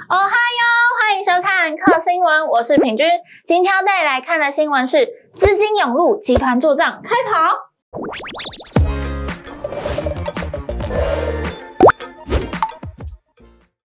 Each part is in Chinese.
哦嗨哟，欢迎收看客新闻，我是品君。今天要带来看的新闻是资金涌入，集团做账开跑。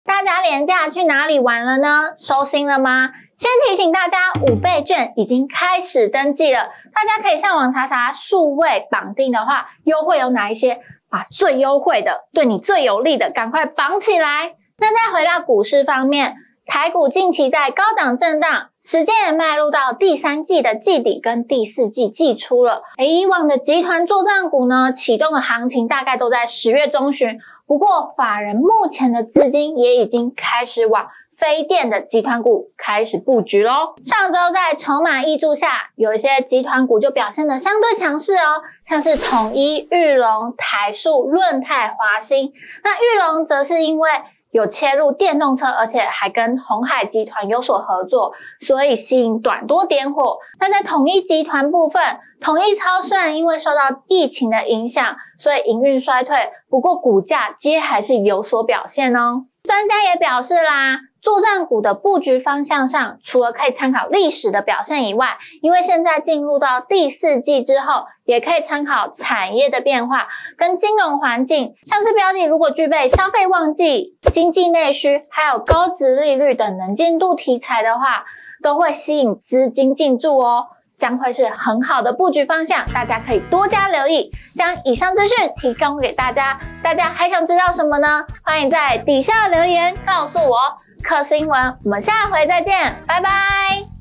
大家廉价去哪里玩了呢？收心了吗？先提醒大家，五倍券已经开始登记了，大家可以上网查查数位绑定的话，优惠有哪一些？把最优惠的、对你最有利的，赶快绑起来。那再回到股市方面，台股近期在高档震荡，时间也迈入到第三季的季底跟第四季季初了。而以往的集团作战股呢，启动的行情大概都在十月中旬。不过，法人目前的资金也已经开始往非电的集团股开始布局喽。上周在筹码挹注下，有一些集团股就表现得相对强势哦，像是统一、玉龙、台塑、润泰、华兴。那玉龙则是因为有切入电动车，而且还跟红海集团有所合作，所以吸引短多点火。那在统一集团部分，统一超虽然因为受到疫情的影响，所以营运衰退，不过股价皆还是有所表现哦。专家也表示啦。作战股的布局方向上，除了可以参考历史的表现以外，因为现在进入到第四季之后，也可以参考产业的变化跟金融环境。像是标的如果具备消费旺季、经济内需，还有高值利率等能见度题材的话，都会吸引资金进驻哦。将会是很好的布局方向，大家可以多加留意。将以上资讯提供给大家，大家还想知道什么呢？欢迎在底下留言告诉我。客新闻，我们下回再见，拜拜。